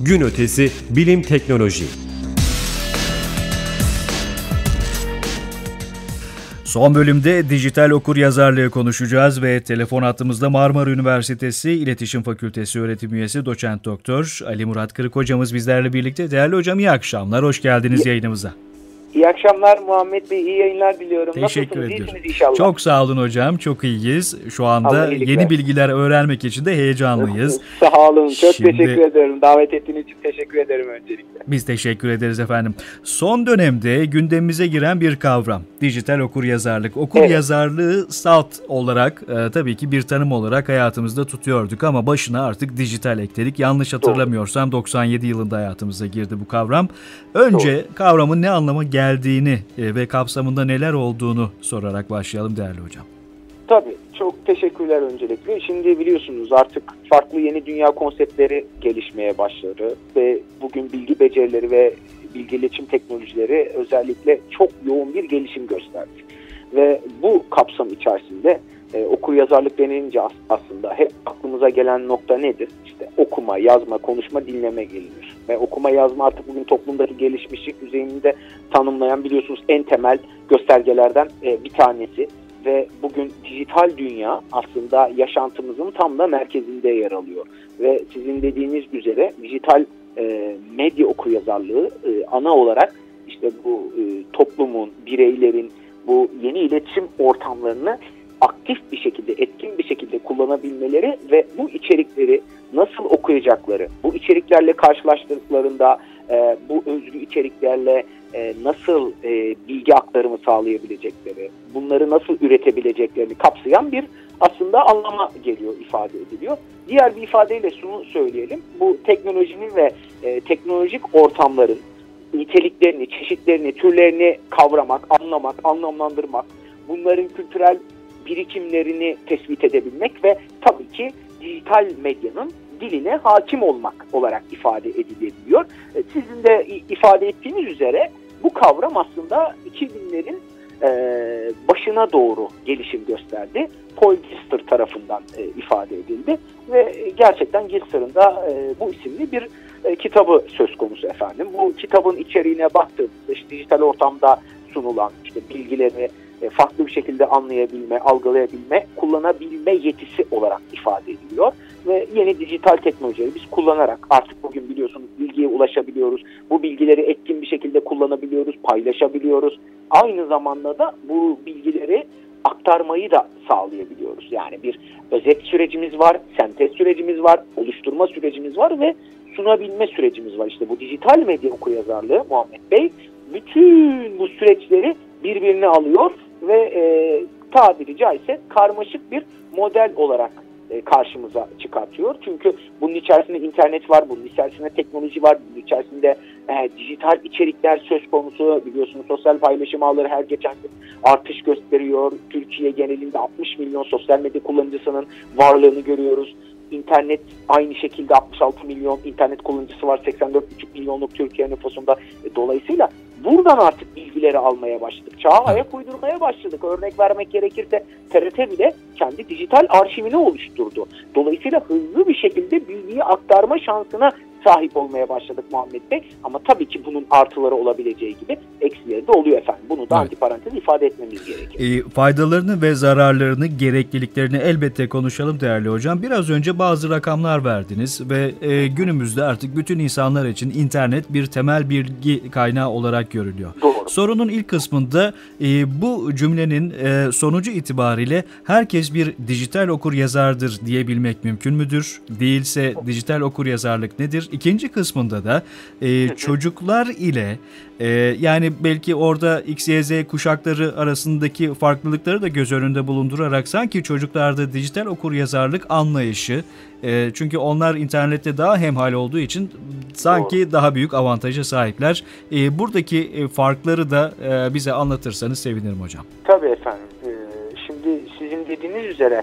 Gün ötesi bilim teknoloji. Son bölümde dijital okur yazarlığı konuşacağız ve telefon hattımızda Marmara Üniversitesi İletişim Fakültesi öğretim üyesi doçent doktor Ali Murat Kırık hocamız bizlerle birlikte. Değerli hocam iyi akşamlar, hoş geldiniz yayınımıza. İyi akşamlar Muhammed Bey. iyi yayınlar diliyorum. Teşekkür Nasılsınız? ediyorum. İyisiniz inşallah. Çok sağ olun hocam. Çok iyiyiz. Şu anda yeni bilgiler öğrenmek için de heyecanlıyız. Sağ olun. Çok Şimdi- teşekkür ederim. Davet ettiğiniz için teşekkür ederim öncelikle. Biz teşekkür ederiz efendim. Son dönemde gündemimize giren bir kavram. Dijital okur yazarlık. Okur Evet. yazarlığı salt olarak e, tabii ki bir tanım olarak hayatımızda tutuyorduk ama başına artık dijital ekledik. Yanlış hatırlamıyorsam 97 yılında hayatımıza girdi bu kavram. Önce kavramın ne anlama geldiğini e, ve kapsamında neler olduğunu sorarak başlayalım değerli hocam. Tabii. Çok teşekkürler öncelikle. Şimdi biliyorsunuz artık farklı yeni dünya konseptleri gelişmeye başladı ve bugün bilgi becerileri ve bilgi iletişim teknolojileri özellikle çok yoğun bir gelişim gösterdi. Ve bu kapsam içerisinde e, okur yazarlık denilince as- aslında hep aklımıza gelen nokta nedir? İşte okuma, yazma, konuşma, dinleme gelinir. Ve okuma yazma artık bugün toplumdaki gelişmişlik düzeyinde tanımlayan biliyorsunuz en temel göstergelerden e, bir tanesi. Ve bugün dijital dünya aslında yaşantımızın tam da merkezinde yer alıyor. Ve sizin dediğiniz üzere dijital e, medya okuryazarlığı e, ana olarak işte bu e, toplumun, bireylerin bu yeni iletişim ortamlarını aktif bir şekilde, etkin bir şekilde kullanabilmeleri ve bu içerikleri nasıl okuyacakları, bu içeriklerle karşılaştıklarında e, bu özgü içeriklerle e, nasıl e, bilgi aktarımı sağlayabilecekleri, bunları nasıl üretebileceklerini kapsayan bir aslında anlama geliyor, ifade ediliyor. Diğer bir ifadeyle şunu söyleyelim, bu teknolojinin ve e, teknolojik ortamların niteliklerini, çeşitlerini, türlerini kavramak, anlamak, anlamlandırmak, bunların kültürel birikimlerini tespit edebilmek ve tabii ki dijital medyanın diline hakim olmak olarak ifade edilebiliyor. E, Sizin de ifade ettiğiniz üzere bu kavram aslında 2000'lerin e, başına doğru gelişim gösterdi. Paul Gister tarafından e, ifade edildi ve e, gerçekten Gister'ın da bu isimli bir kitabı söz konusu efendim. Bu kitabın içeriğine baktığımızda işte dijital ortamda sunulan işte bilgileri e, farklı bir şekilde anlayabilme, algılayabilme, kullanabilme yetisi olarak ifade ediliyor. Ve yeni dijital teknolojileri biz kullanarak artık bugün biliyorsunuz bilgiye ulaşabiliyoruz. Bu bilgileri etkin bir şekilde kullanabiliyoruz, paylaşabiliyoruz. Aynı zamanda da bu bilgileri aktarmayı da sağlayabiliyoruz. Yani bir özet sürecimiz var, sentez sürecimiz var, oluşturma sürecimiz var ve sunabilme sürecimiz var. İşte bu dijital medya okuryazarlığı Muhammed Bey bütün bu süreçleri birbirine alıyor ve e, tabiri caizse karmaşık bir model olarak e, karşımıza çıkartıyor. Çünkü bunun içerisinde internet var, bunun içerisinde teknoloji var, bunun içerisinde e, dijital içerikler söz konusu. Biliyorsunuz sosyal paylaşım ağları her geçen gün artış gösteriyor. Türkiye genelinde 60 milyon sosyal medya kullanıcısının varlığını görüyoruz. İnternet aynı şekilde 66 milyon internet kullanıcısı var. 84,5 milyonluk Türkiye nüfusunda. E, dolayısıyla buradan artık bilgileri almaya başladık. Çağa ayak uydurmaya başladık. Örnek vermek gerekirse TRT bile kendi dijital arşivini oluşturdu. Dolayısıyla hızlı bir şekilde bilgiyi aktarma şansına sahip olmaya başladık Muhammed Bey. Ama tabii ki bunun artıları olabileceği gibi eksileri de oluyor efendim. Bunu da Evet. antiparantez ifade etmemiz gerekiyor. E, faydalarını ve zararlarını, gerekliliklerini elbette konuşalım değerli hocam. Biraz önce bazı rakamlar verdiniz ve e, günümüzde artık bütün insanlar için internet bir temel bilgi kaynağı olarak görülüyor. Doğru. Sorunun ilk kısmında e, bu cümlenin e, sonucu itibariyle herkes bir dijital okur yazardır diyebilmek mümkün müdür? Değilse dijital okur yazarlık nedir? İkinci kısmında da e, çocuklar ile e, yani belki orada X, Y, Z kuşakları arasındaki farklılıkları da göz önünde bulundurarak sanki çocuklarda dijital okur yazarlık anlayışı e, çünkü onlar internette daha hemhal olduğu için sanki daha büyük avantaja sahipler. E, buradaki e, farkları da e, bize anlatırsanız sevinirim hocam. Tabii efendim. Ee, şimdi sizin dediğiniz üzere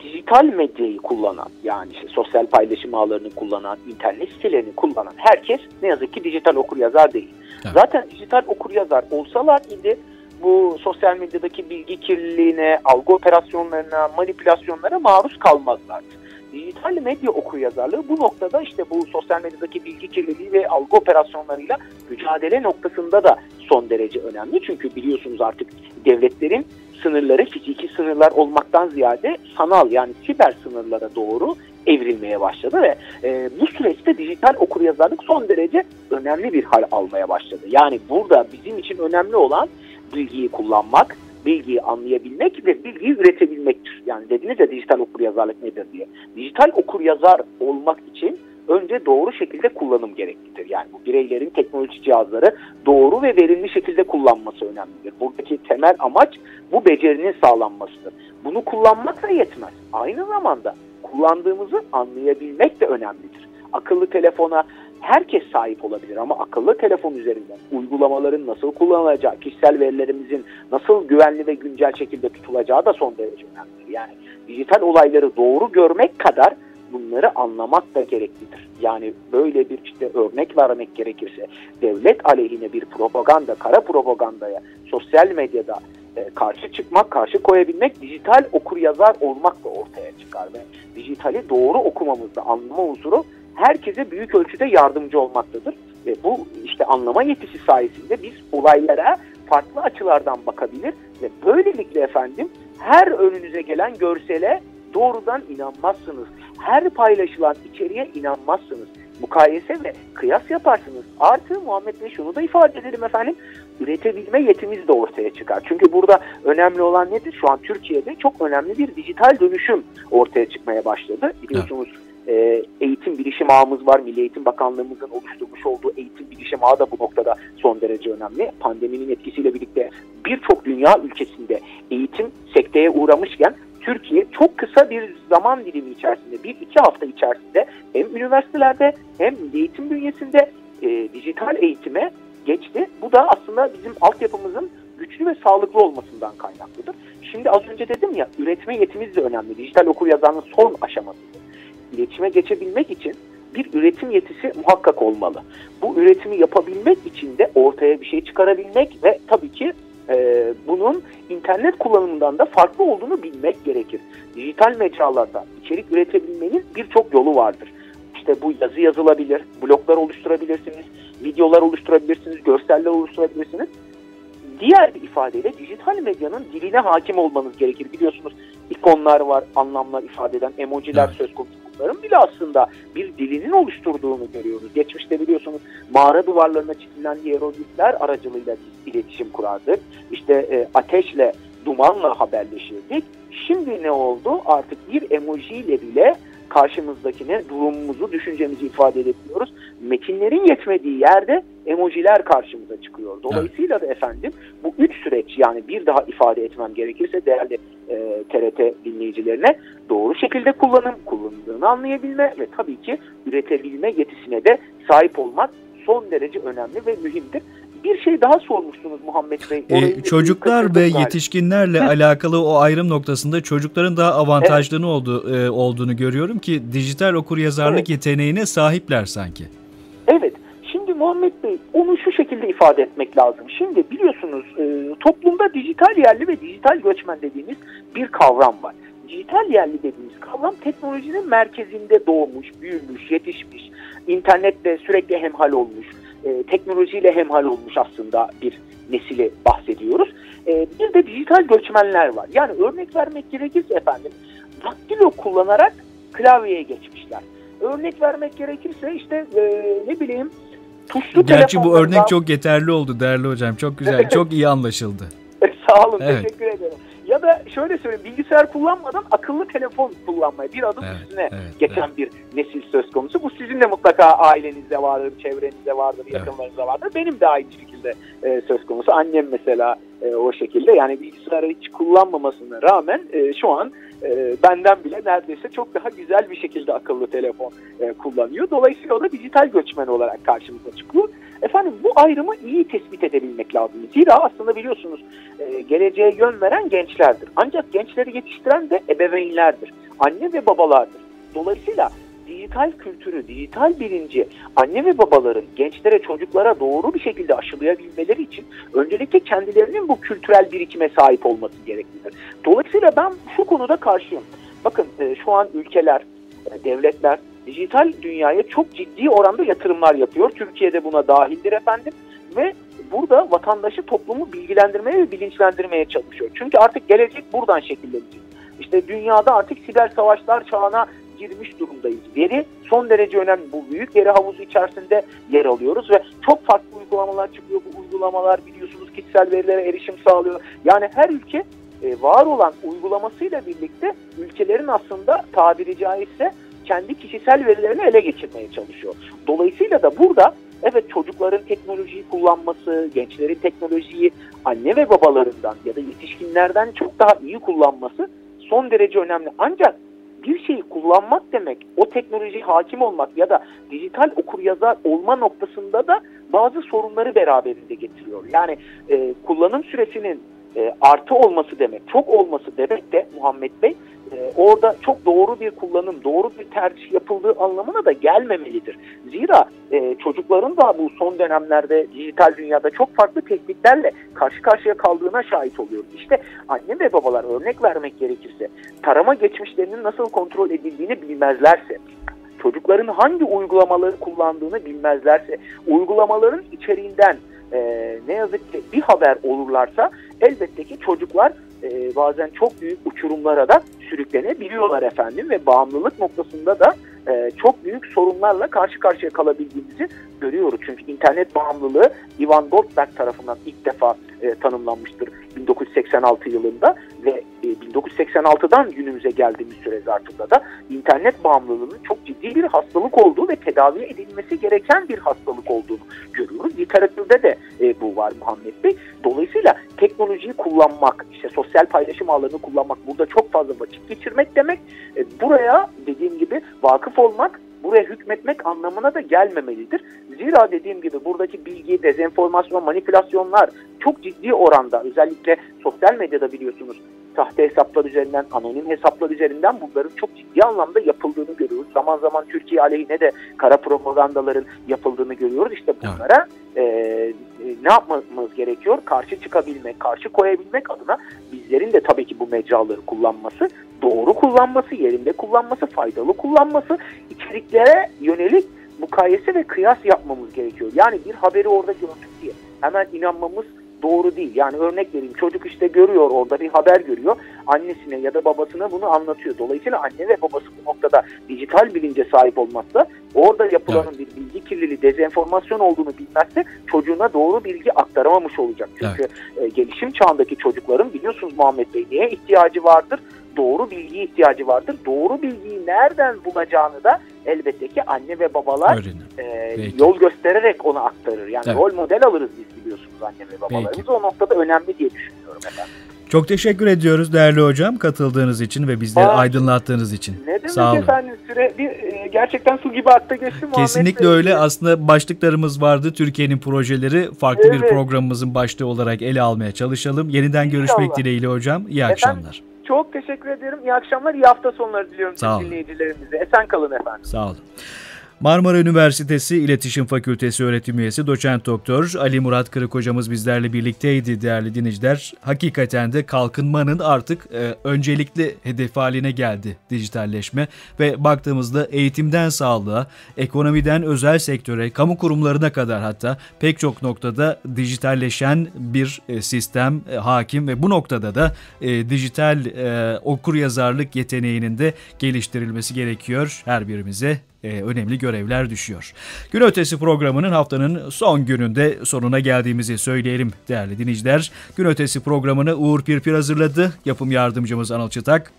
dijital medyayı kullanan yani işte sosyal paylaşım ağlarını kullanan, internet sitelerini kullanan herkes ne yazık ki dijital okuryazar değil. Evet. Zaten dijital okuryazar olsalar idi bu sosyal medyadaki bilgi kirliliğine, algı operasyonlarına, manipülasyonlara maruz kalmazlardı. Dijital medya okuryazarlığı bu noktada işte bu sosyal medyadaki bilgi kirliliği ve algı operasyonlarıyla mücadele noktasında da son derece önemli. Çünkü biliyorsunuz artık devletlerin sınırları fiziki sınırlar olmaktan ziyade sanal yani siber sınırlara doğru evrilmeye başladı ve e, bu süreçte dijital okuryazarlık son derece önemli bir hal almaya başladı. Yani burada bizim için önemli olan bilgiyi kullanmak, bilgiyi anlayabilmek ve bilgiyi üretebilmektir. Yani dediniz ya dijital okuryazarlık nedir diye. Dijital okuryazar olmak için önce doğru şekilde kullanım gereklidir. Yani bu bireylerin teknoloji cihazları doğru ve verimli şekilde kullanması önemlidir. Buradaki temel amaç bu becerinin sağlanmasıdır. Bunu kullanmak da yetmez. Aynı zamanda kullandığımızı anlayabilmek de önemlidir. Akıllı telefona herkes sahip olabilir ama akıllı telefon üzerinden uygulamaların nasıl kullanılacağı, kişisel verilerimizin nasıl güvenli ve güncel şekilde tutulacağı da son derece önemlidir. Yani dijital olayları doğru görmek kadar bunları anlamak da gereklidir. Yani böyle bir işte örnek vermek gerekirse devlet aleyhine bir propaganda, kara propagandaya sosyal medyada e, karşı çıkmak, karşı koyabilmek, dijital okur yazar olmak da ortaya çıkar ve dijitali doğru okumamızda anlama unsuru herkese büyük ölçüde yardımcı olmaktadır. Ve bu işte anlama yetisi sayesinde biz olaylara farklı açılardan bakabilir ve böylelikle efendim her önünüze gelen görsele doğrudan inanmazsınız. Her paylaşılan içeriğe inanmazsınız. Mukayese ve kıyas yaparsınız. Artı Muhammed Bey şunu da ifade edelim efendim. Üretebilme yetimiz de ortaya çıkar. Çünkü burada önemli olan nedir? Şu an Türkiye'de çok önemli bir dijital dönüşüm ortaya çıkmaya başladı. Biliyorsunuz evet. Eğitim bilişim ağımız var. Milli Eğitim Bakanlığımızın oluşturmuş olduğu eğitim bilişim ağı da bu noktada son derece önemli. Pandeminin etkisiyle birlikte birçok dünya ülkesinde eğitim sekteye uğramışken Türkiye çok kısa bir zaman dilimi içerisinde, bir iki hafta içerisinde hem üniversitelerde hem eğitim bünyesinde e, dijital eğitime geçti. Bu da aslında bizim altyapımızın güçlü ve sağlıklı olmasından kaynaklıdır. Şimdi az önce dedim ya üretme yetimiz de önemli. Dijital okuryazarlığın son aşamasıdır. İletişime geçebilmek için bir üretim yetisi muhakkak olmalı. Bu üretimi yapabilmek için de ortaya bir şey çıkarabilmek ve tabii ki e, bunun internet kullanımından da farklı olduğunu bilmek gerekir. Dijital mecralarda içerik üretebilmenin birçok yolu vardır. İşte bu yazı yazılabilir, bloglar oluşturabilirsiniz, videolar oluşturabilirsiniz, görseller oluşturabilirsiniz. Diğer bir ifadeyle dijital medyanın diline hakim olmanız gerekir. Biliyorsunuz ikonlar var, anlamlar ifade eden emojiler söz konusu. Bunların bile aslında bir dilinin oluşturduğunu görüyoruz. Geçmişte biliyorsunuz mağara duvarlarına çizilen hieroglifler aracılığıyla iletişim kurardık. İşte e, ateşle, dumanla haberleşirdik. Şimdi ne oldu? Artık bir emojiyle bile karşımızdakine durumumuzu, düşüncemizi ifade edebiliyoruz. Metinlerin yetmediği yerde emojiler karşımıza çıkıyor. Dolayısıyla da efendim bu üç süreç yani bir daha ifade etmem gerekirse değerli e, TRT dinleyicilerine doğru şekilde kullanım, kullanıldığını anlayabilme ve tabii ki üretebilme yetisine de sahip olmak son derece önemli ve mühimdir. Bir şey daha sormuştunuz Muhammed Bey. Ee, çocuklar ve galiba. yetişkinlerle alakalı o ayrım noktasında çocukların daha avantajlı evet. olduğu, e, olduğunu görüyorum ki dijital okuryazarlık evet. yeteneğine sahipler sanki. Muhammed Bey onu şu şekilde ifade etmek lazım. Şimdi biliyorsunuz e, toplumda dijital yerli ve dijital göçmen dediğimiz bir kavram var. Dijital yerli dediğimiz kavram teknolojinin merkezinde doğmuş, büyümüş, yetişmiş, internetle sürekli hemhal olmuş e, teknolojiyle hemhal olmuş aslında bir nesili bahsediyoruz. E, bir de dijital göçmenler var. Yani örnek vermek gerekirse efendim daktilo kullanarak klavyeye geçmişler. Örnek vermek gerekirse işte e, ne bileyim tuşlu Gerçi bu örnek çok yeterli oldu değerli hocam. Çok güzel, çok iyi anlaşıldı. Sağ olun, evet. teşekkür ederim. Ya da şöyle söyleyeyim bilgisayar kullanmadan akıllı telefon kullanmaya bir adım evet, üstüne evet, geçen evet. bir nesil söz konusu. Bu sizin de mutlaka ailenizde vardır, çevrenizde vardır, yakınlarınızda evet. vardır. Benim de aynı şekilde e, söz konusu. Annem mesela e, o şekilde yani bilgisayarı hiç kullanmamasına rağmen e, şu an e, benden bile neredeyse çok daha güzel bir şekilde akıllı telefon e, kullanıyor. Dolayısıyla o da dijital göçmen olarak karşımıza çıkıyor. Efendim bu ayrımı iyi tespit edebilmek lazım. Zira aslında biliyorsunuz e, geleceğe yön veren gençlerdir. Ancak gençleri yetiştiren de ebeveynlerdir. Anne ve babalardır. Dolayısıyla dijital kültürü, dijital bilinci anne ve babaların gençlere, çocuklara doğru bir şekilde aşılayabilmeleri için öncelikle kendilerinin bu kültürel birikime sahip olması gereklidir. Dolayısıyla ben şu konuda karşıyım. Bakın e, şu an ülkeler, e, devletler dijital dünyaya çok ciddi oranda yatırımlar yapıyor. Türkiye'de buna dahildir efendim ve burada vatandaşı toplumu bilgilendirmeye ve bilinçlendirmeye çalışıyor. Çünkü artık gelecek buradan şekillenecek. İşte dünyada artık siber savaşlar çağına girmiş durumdayız. Veri son derece önemli. Bu büyük veri havuzu içerisinde yer alıyoruz ve çok farklı uygulamalar çıkıyor. Bu uygulamalar biliyorsunuz kişisel verilere erişim sağlıyor. Yani her ülke e, var olan uygulamasıyla birlikte ülkelerin aslında tabiri caizse kendi kişisel verilerini ele geçirmeye çalışıyor. Dolayısıyla da burada evet çocukların teknolojiyi kullanması, gençlerin teknolojiyi anne ve babalarından ya da yetişkinlerden çok daha iyi kullanması son derece önemli. Ancak bir şeyi kullanmak demek, o teknoloji hakim olmak ya da dijital okur yazar olma noktasında da bazı sorunları beraberinde getiriyor. Yani e, kullanım süresinin e, artı olması demek, çok olması demek de Muhammed Bey e, orada çok doğru bir kullanım, doğru bir tercih yapıldığı anlamına da gelmemelidir. Zira e, çocukların da bu son dönemlerde dijital dünyada çok farklı tehditlerle karşı karşıya kaldığına şahit oluyoruz. İşte anne ve babalar örnek vermek gerekirse tarama geçmişlerinin nasıl kontrol edildiğini bilmezlerse, çocukların hangi uygulamaları kullandığını bilmezlerse, uygulamaların içeriğinden e, ne yazık ki bir haber olurlarsa elbette ki çocuklar e, bazen çok büyük uçurumlara da sürüklenebiliyorlar efendim ve bağımlılık noktasında da e, çok büyük sorunlarla karşı karşıya kalabildiğimizi görüyoruz. Çünkü internet bağımlılığı Ivan Goldberg tarafından ilk defa e, tanımlanmıştır 1986 yılında ve 1986'dan günümüze geldiğimiz süre zarfında da internet bağımlılığının çok ciddi bir hastalık olduğu ve tedavi edilmesi gereken bir hastalık olduğunu görüyoruz. Literatürde de e, bu var Muhammed Bey. Dolayısıyla teknolojiyi kullanmak, işte sosyal paylaşım ağlarını kullanmak, burada çok fazla vakit geçirmek demek. E, buraya dediğim gibi vakıf olmak, buraya hükmetmek anlamına da gelmemelidir. Zira dediğim gibi buradaki bilgi, dezenformasyon, manipülasyonlar çok ciddi oranda özellikle sosyal medyada biliyorsunuz sahte hesaplar üzerinden, anonim hesaplar üzerinden bunların çok ciddi anlamda yapıldığını görüyoruz. Zaman zaman Türkiye aleyhine de kara propagandaların yapıldığını görüyoruz. İşte bunlara e, ne yapmamız gerekiyor? Karşı çıkabilmek, karşı koyabilmek adına bizlerin de tabii ki bu mecraları kullanması, doğru kullanması, yerinde kullanması, faydalı kullanması, içeriklere yönelik mukayese ve kıyas yapmamız gerekiyor. Yani bir haberi orada gördük diye hemen inanmamız doğru değil. Yani örnek vereyim çocuk işte görüyor orada bir haber görüyor. Annesine ya da babasına bunu anlatıyor. Dolayısıyla anne ve babası bu noktada dijital bilince sahip olmazsa orada yapılanın evet. bir bilgi kirliliği, dezenformasyon olduğunu bilmezse çocuğuna doğru bilgi aktaramamış olacak. Çünkü evet. e, gelişim çağındaki çocukların biliyorsunuz Muhammed Bey neye ihtiyacı vardır? doğru bilgiye ihtiyacı vardır. Doğru bilgiyi nereden bulacağını da elbette ki anne ve babalar e, yol göstererek onu aktarır. Yani evet. rol model alırız biz biliyorsunuz anne ve babalarımız. Peki. O noktada önemli diye düşünüyorum efendim. Çok teşekkür ediyoruz değerli hocam katıldığınız için ve bizleri Aa, aydınlattığınız için. Ne demek Sağ olun. efendim süre bir, e, gerçekten su gibi akta geçti Kesinlikle Muhammed öyle. Aslında başlıklarımız vardı. Türkiye'nin projeleri farklı evet. bir programımızın başlığı olarak ele almaya çalışalım. Yeniden İnşallah. görüşmek dileğiyle hocam. İyi efendim, akşamlar. Çok teşekkür ederim. İyi akşamlar, iyi hafta sonları diliyorum Sağ dinleyicilerimize. Esen kalın efendim. Sağ olun. Marmara Üniversitesi İletişim Fakültesi öğretim üyesi doçent doktor Ali Murat Kırık hocamız bizlerle birlikteydi değerli dinleyiciler. Hakikaten de kalkınmanın artık e, öncelikli hedef haline geldi dijitalleşme ve baktığımızda eğitimden sağlığa, ekonomiden özel sektöre, kamu kurumlarına kadar hatta pek çok noktada dijitalleşen bir e, sistem e, hakim ve bu noktada da e, dijital e, okur yazarlık yeteneğinin de geliştirilmesi gerekiyor her birimize e, önemli görevler düşüyor. Gün Ötesi programının haftanın son gününde sonuna geldiğimizi söyleyelim değerli dinleyiciler. Gün Ötesi programını Uğur Pirpir hazırladı. Yapım yardımcımız Anıl Çıtak.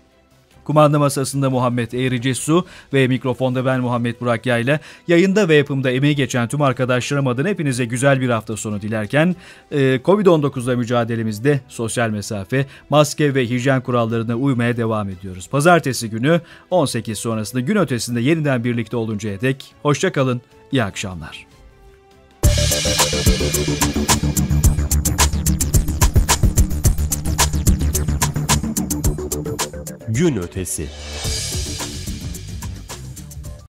Kumanda masasında Muhammed Eğrici Su ve mikrofonda ben Muhammed Burak Yayla. Yayında ve yapımda emeği geçen tüm arkadaşlarım adına hepinize güzel bir hafta sonu dilerken e, Covid-19'la mücadelemizde sosyal mesafe, maske ve hijyen kurallarına uymaya devam ediyoruz. Pazartesi günü 18 sonrasında gün ötesinde yeniden birlikte oluncaya dek hoşçakalın, iyi akşamlar. Gün ötesi.